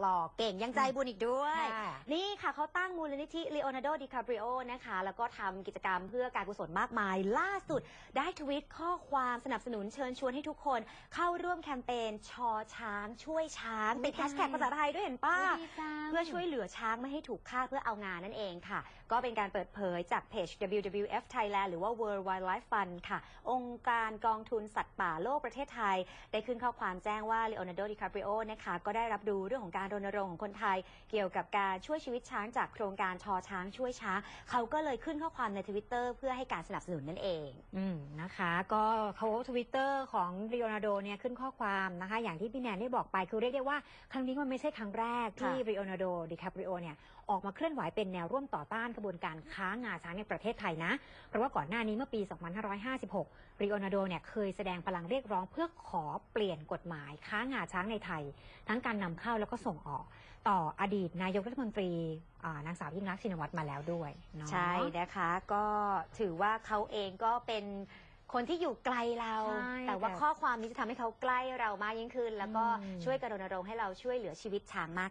หล่อเก่งยังใจบุญอีกด้วย ค่ะ นี่ค่ะเขาตั้งมูลนิธิ Leonardo DiCaprio นะคะ แล้วก็ทำกิจกรรมเพื่อการกุศลมากมาย ล่าสุดได้ทวิตข้อความสนับสนุนเชิญชวนให้ทุกคน เข้าร่วมแคมเปญชอช้างช่วยช้างติดแฮชแท็กภาษาไทยด้วยเห็นป้า ดีจัง เพื่อช่วยเหลือช้างไม่ให้ถูกฆ่าเพื่อเอางานนั่นเองค่ะ ก็เป็นการเปิดเผยจากเพจ WWF Thailand หรือว่า World Wildlife Fund ค่ะ องค์การกองทุนสัตว์ป่าโลกประเทศไทย ได้ขึ้นข้อความแจ้งว่า Leonardo DiCaprio นะคะ ก็ได้รับดูเรื่องของการรณรงค์ของคนไทย เกี่ยวกับการช่วยชีวิตช้างจากโครงการชอช้างช่วยช้างเขาก็เลยขึ้นข้อความในทวิตเตอร์เพื่อให้การสนับสนุนนั่นเองอืมนะคะ ก็เขาทวิตเตอร์ของ l ี o อนา d o เนี่ยขึ้นข้อความนะคะ อย่างที่พี่แนนได้บอกไปคือเรียกได้ว่า ครั้งนี้มันไม่ใช่ครั้งแรกที่ค่ะ r ี o อนา d o ดิคาปริโอเนี่ยออกมาเคลื่อนไหวเป็นแนวร่วมต่อต้านกระบวนการค้างาช้างในประเทศไทยนะ เพราะว่าก่อนหน้านี้เมื่อปี 2556 r ี o อนา d o เนี่ยเคยแสดงพลังเรียกร้องเพื่อขอเปลี่ยนกฎหมายค้างาช้างในไทย ทั้งการนำเข้าแล้วก็ส่งออกต่ออดีตนายกรัฐมนตรีอ่านางสาวยิ่งรักษณ์ชินวัตรมาแล้วด้วยเนาะใช่นะคะก็ถือว่าเขาเองก็เป็นคนที่อยู่ไกลเราใช่แต่ว่าแต่ข้อความนี้จะทำให้เขาใกล้เรามากยิ่งขึ้น แล้วก็อืมช่วยกรณรงค์ให้เราช่วยเหลือชีวิตช้างมาก